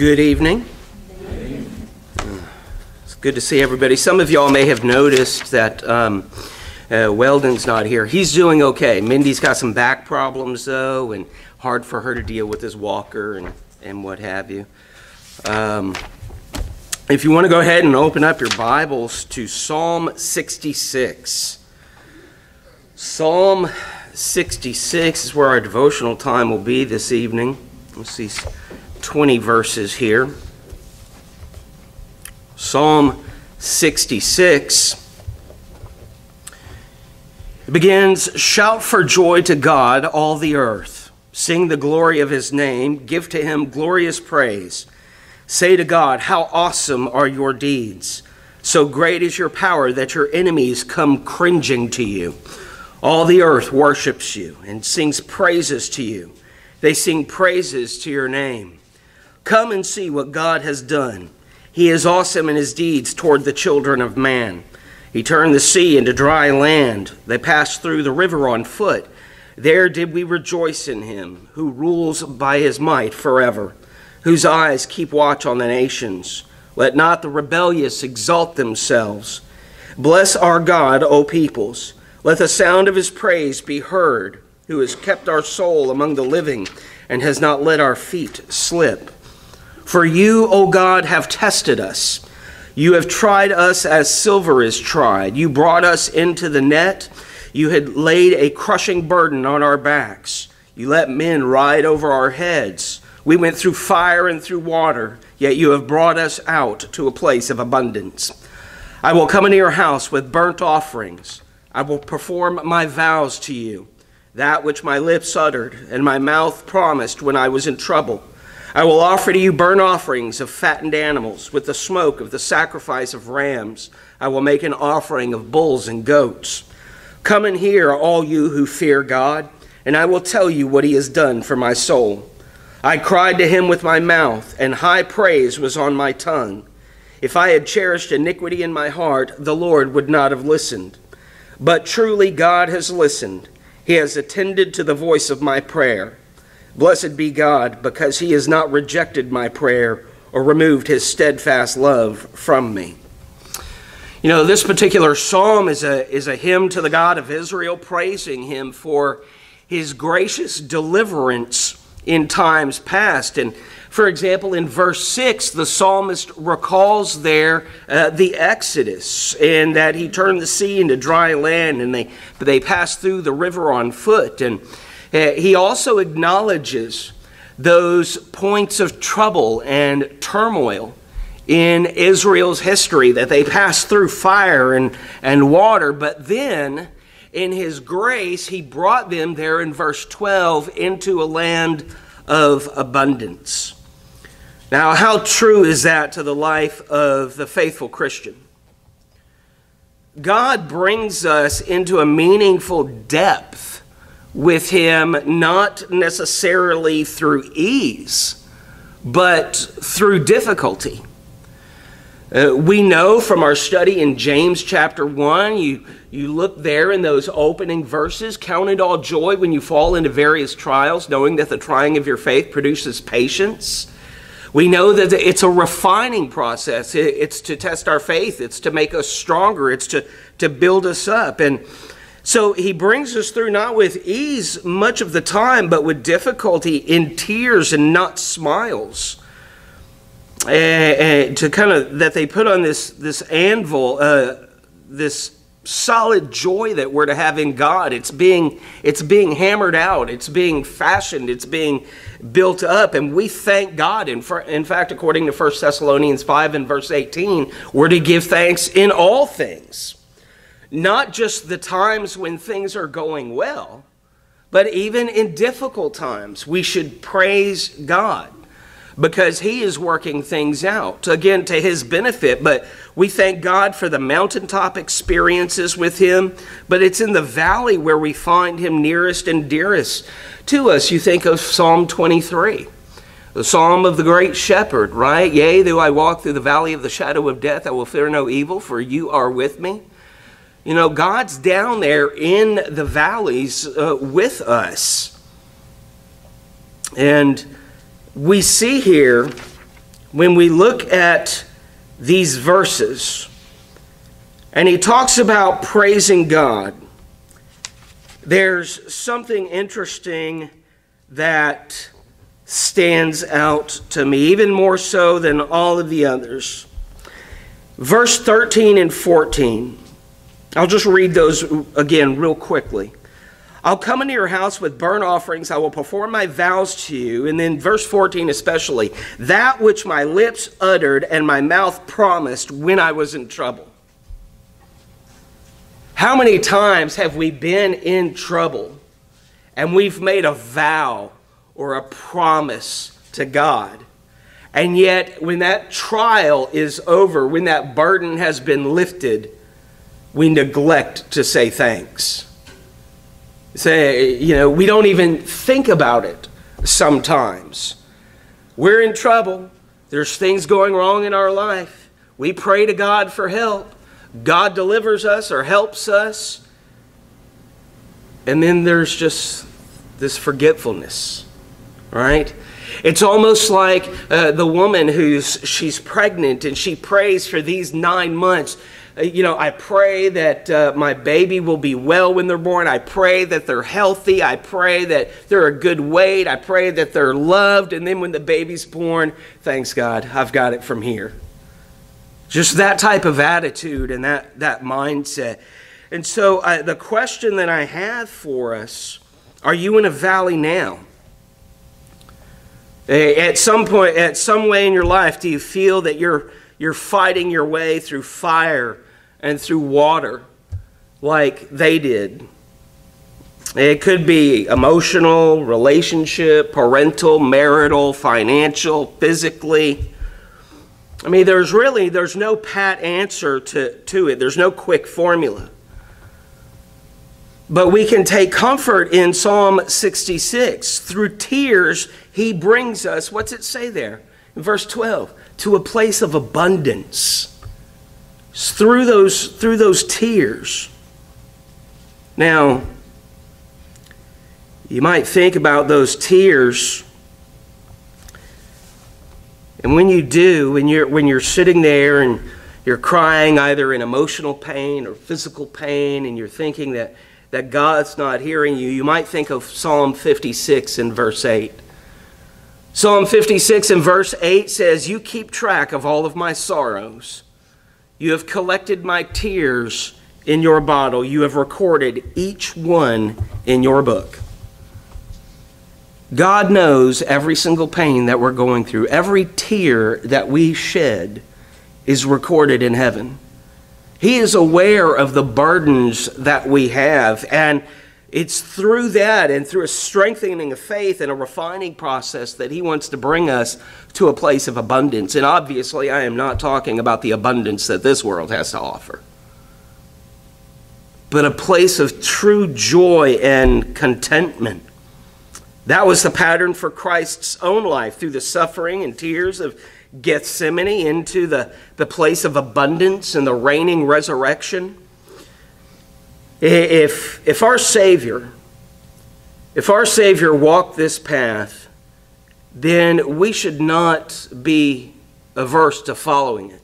Good evening. It's good to see everybody. Some of y'all may have noticed that um, uh, Weldon's not here. He's doing okay. Mindy's got some back problems, though, and hard for her to deal with his walker and, and what have you. Um, if you want to go ahead and open up your Bibles to Psalm 66. Psalm 66 is where our devotional time will be this evening. Let's see, 20 verses here. Psalm 66 it begins Shout for joy to God, all the earth. Sing the glory of his name. Give to him glorious praise. Say to God, How awesome are your deeds! So great is your power that your enemies come cringing to you. All the earth worships you and sings praises to you. They sing praises to your name. Come and see what God has done. He is awesome in his deeds toward the children of man. He turned the sea into dry land. They passed through the river on foot. There did we rejoice in him, who rules by his might forever, whose eyes keep watch on the nations. Let not the rebellious exalt themselves. Bless our God, O peoples. Let the sound of his praise be heard, who has kept our soul among the living and has not let our feet slip. For you, O God, have tested us. You have tried us as silver is tried. You brought us into the net. You had laid a crushing burden on our backs. You let men ride over our heads. We went through fire and through water, yet you have brought us out to a place of abundance. I will come into your house with burnt offerings. I will perform my vows to you, that which my lips uttered and my mouth promised when I was in trouble. I will offer to you burnt offerings of fattened animals with the smoke of the sacrifice of rams. I will make an offering of bulls and goats. Come and hear, all you who fear God, and I will tell you what he has done for my soul. I cried to him with my mouth, and high praise was on my tongue. If I had cherished iniquity in my heart, the Lord would not have listened. But truly God has listened. He has attended to the voice of my prayer. Blessed be God, because he has not rejected my prayer or removed his steadfast love from me. You know, this particular psalm is a, is a hymn to the God of Israel, praising him for his gracious deliverance in times past. And for example, in verse 6, the psalmist recalls there uh, the Exodus and that he turned the sea into dry land and they, they passed through the river on foot. And Eh, he also acknowledges those points of trouble and turmoil in Israel's history that they passed through fire and, and water, but then in his grace, he brought them there in verse 12 into a land of abundance. Now, how true is that to the life of the faithful Christian? God brings us into a meaningful depth with Him, not necessarily through ease, but through difficulty. Uh, we know from our study in James chapter 1, you, you look there in those opening verses, count it all joy when you fall into various trials, knowing that the trying of your faith produces patience. We know that it's a refining process. It's to test our faith, it's to make us stronger, it's to, to build us up. And so he brings us through not with ease much of the time, but with difficulty in tears and not smiles. And to kind of that they put on this this anvil, uh, this solid joy that we're to have in God. It's being it's being hammered out. It's being fashioned. It's being built up, and we thank God. In, in fact, according to 1 Thessalonians 5 and verse 18, we're to give thanks in all things, not just the times when things are going well, but even in difficult times. We should praise God because he is working things out, again, to his benefit. But we thank God for the mountaintop experiences with him, but it's in the valley where we find him nearest and dearest to us. You think of Psalm 23. The psalm of the great shepherd, right? Yea, though I walk through the valley of the shadow of death, I will fear no evil, for you are with me. You know, God's down there in the valleys uh, with us. And we see here when we look at these verses, and he talks about praising God, there's something interesting that stands out to me, even more so than all of the others. Verse 13 and 14. I'll just read those uh, again real quickly. I'll come into your house with burnt offerings. I will perform my vows to you. And then, verse 14 especially, that which my lips uttered and my mouth promised when I was in trouble. How many times have we been in trouble and we've made a vow or a promise to God? And yet, when that trial is over, when that burden has been lifted, we neglect to say thanks. Say, you know, we don't even think about it sometimes. We're in trouble. There's things going wrong in our life. We pray to God for help. God delivers us or helps us. And then there's just this forgetfulness, right? It's almost like uh, the woman who's she's pregnant and she prays for these nine months. Uh, you know, I pray that uh, my baby will be well when they're born. I pray that they're healthy. I pray that they're a good weight. I pray that they're loved. And then when the baby's born, thanks God, I've got it from here. Just that type of attitude and that, that mindset. And so uh, the question that I have for us are you in a valley now? At some point, at some way in your life, do you feel that you're, you're fighting your way through fire and through water like they did? It could be emotional, relationship, parental, marital, financial, physically. I mean, there's really there's no pat answer to, to it. There's no quick formula. But we can take comfort in Psalm 66. Through tears, he brings us, what's it say there? Verse 12, to a place of abundance. Through those, through those tears. Now, you might think about those tears and when you do, when you're, when you're sitting there and you're crying either in emotional pain or physical pain, and you're thinking that, that God's not hearing you, you might think of Psalm 56 in verse 8. Psalm 56 in verse 8 says, You keep track of all of my sorrows. You have collected my tears in your bottle. You have recorded each one in your book. God knows every single pain that we're going through. Every tear that we shed is recorded in heaven. He is aware of the burdens that we have. And it's through that and through a strengthening of faith and a refining process that He wants to bring us to a place of abundance. And obviously, I am not talking about the abundance that this world has to offer, but a place of true joy and contentment that was the pattern for Christ's own life through the suffering and tears of Gethsemane into the, the place of abundance and the reigning resurrection. If, if our Savior, if our Savior walked this path, then we should not be averse to following it.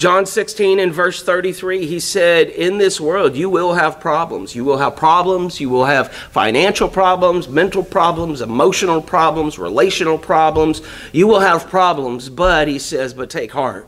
John 16 and verse 33, he said, In this world you will have problems. You will have problems. You will have financial problems, mental problems, emotional problems, relational problems. You will have problems, but he says, But take heart.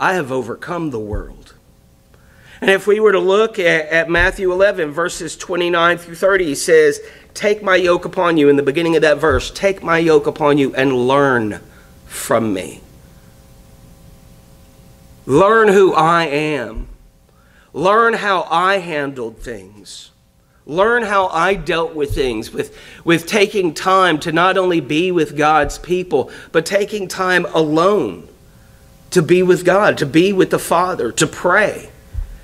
I have overcome the world. And if we were to look at, at Matthew 11, verses 29 through 30, he says, Take my yoke upon you, in the beginning of that verse, take my yoke upon you and learn from me. Learn who I am. Learn how I handled things. Learn how I dealt with things, with, with taking time to not only be with God's people, but taking time alone to be with God, to be with the Father, to pray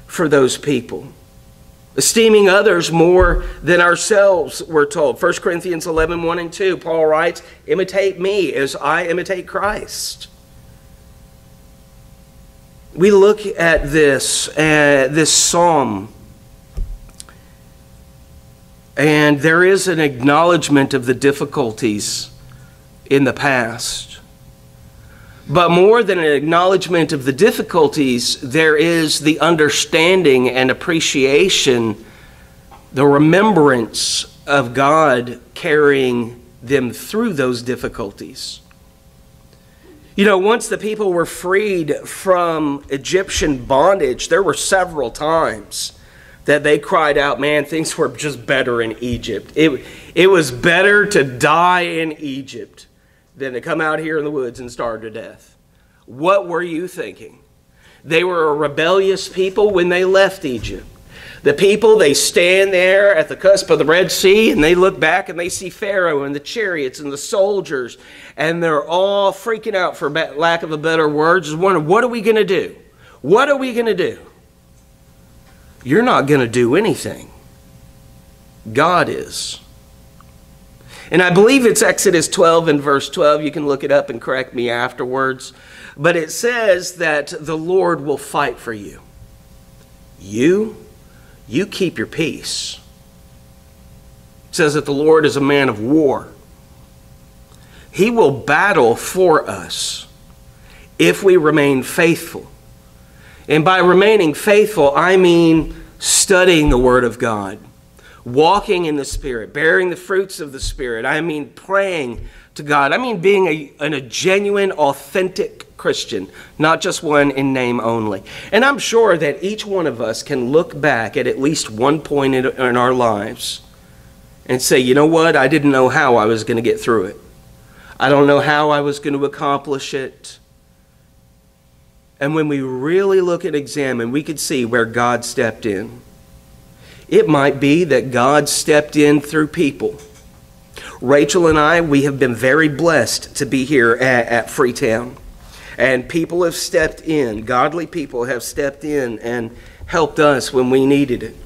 for those people. Esteeming others more than ourselves, we're told. 1 Corinthians 11, 1 and 2, Paul writes, Imitate me as I imitate Christ we look at this, uh, this psalm, and there is an acknowledgement of the difficulties in the past. But more than an acknowledgement of the difficulties, there is the understanding and appreciation, the remembrance of God carrying them through those difficulties. You know, once the people were freed from Egyptian bondage, there were several times that they cried out, Man, things were just better in Egypt. It, it was better to die in Egypt than to come out here in the woods and starve to death. What were you thinking? They were a rebellious people when they left Egypt. The people, they stand there at the cusp of the Red Sea and they look back and they see Pharaoh and the chariots and the soldiers, and they're all freaking out, for lack of a better word, just wondering, what are we going to do? What are we going to do? You're not going to do anything. God is. And I believe it's Exodus 12 and verse 12. You can look it up and correct me afterwards. But it says that the Lord will fight for you. You, you keep your peace. It says that the Lord is a man of war. He will battle for us if we remain faithful. And by remaining faithful, I mean studying the Word of God walking in the Spirit, bearing the fruits of the Spirit. I mean praying to God. I mean being a, a genuine, authentic Christian, not just one in name only. And I'm sure that each one of us can look back at at least one point in, in our lives and say, you know what? I didn't know how I was going to get through it. I don't know how I was going to accomplish it. And when we really look and examine, we could see where God stepped in. It might be that God stepped in through people. Rachel and I, we have been very blessed to be here at, at Freetown. And people have stepped in, godly people have stepped in and helped us when we needed it.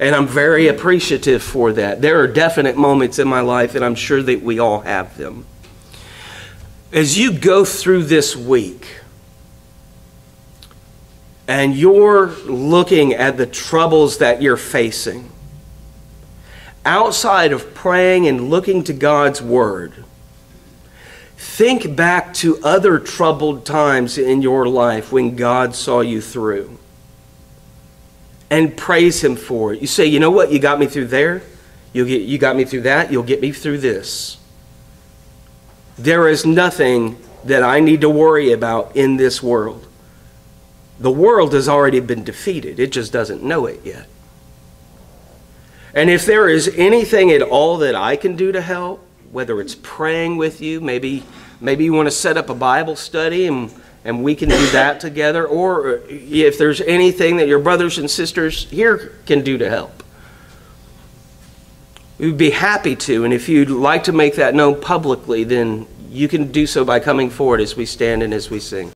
And I'm very appreciative for that. There are definite moments in my life, and I'm sure that we all have them. As you go through this week, and you're looking at the troubles that you're facing, outside of praying and looking to God's Word, think back to other troubled times in your life when God saw you through and praise Him for it. You say, you know what? You got me through there. You'll get, you got me through that. You'll get me through this. There is nothing that I need to worry about in this world. The world has already been defeated, it just doesn't know it yet. And if there is anything at all that I can do to help, whether it's praying with you, maybe maybe you want to set up a Bible study and and we can do that together or if there's anything that your brothers and sisters here can do to help. We would be happy to and if you'd like to make that known publicly then you can do so by coming forward as we stand and as we sing.